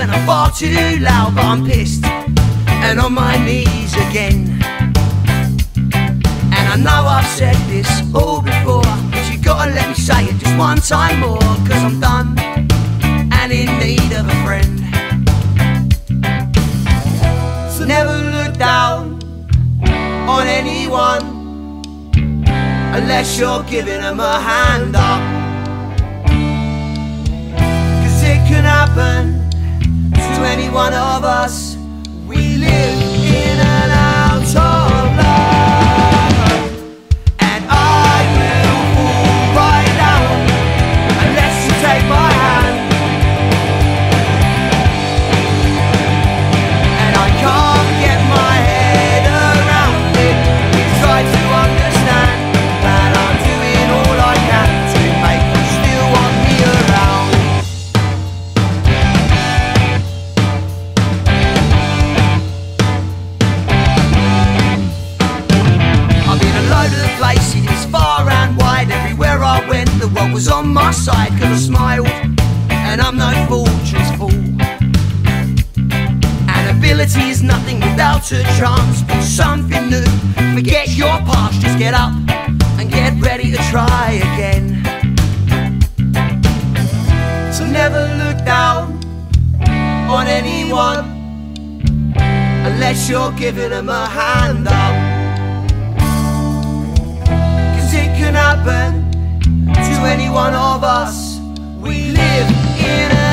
and I'm far too loud, but I'm pissed and on my knees again. And I know I've said this all before, but you gotta let me say it just one time more, cause I'm done and in need of a friend. So never look down on anyone unless you're giving them a hand up. Cause it can happen to any one of us. We live was on my side. I smiled, and I'm no fortune's fool. And ability is nothing without a chance. But something new. Forget your past, just get up and get ready to try again. So never look down on anyone unless you're giving them a hand up. Cause it can happen to any one of us. We live in a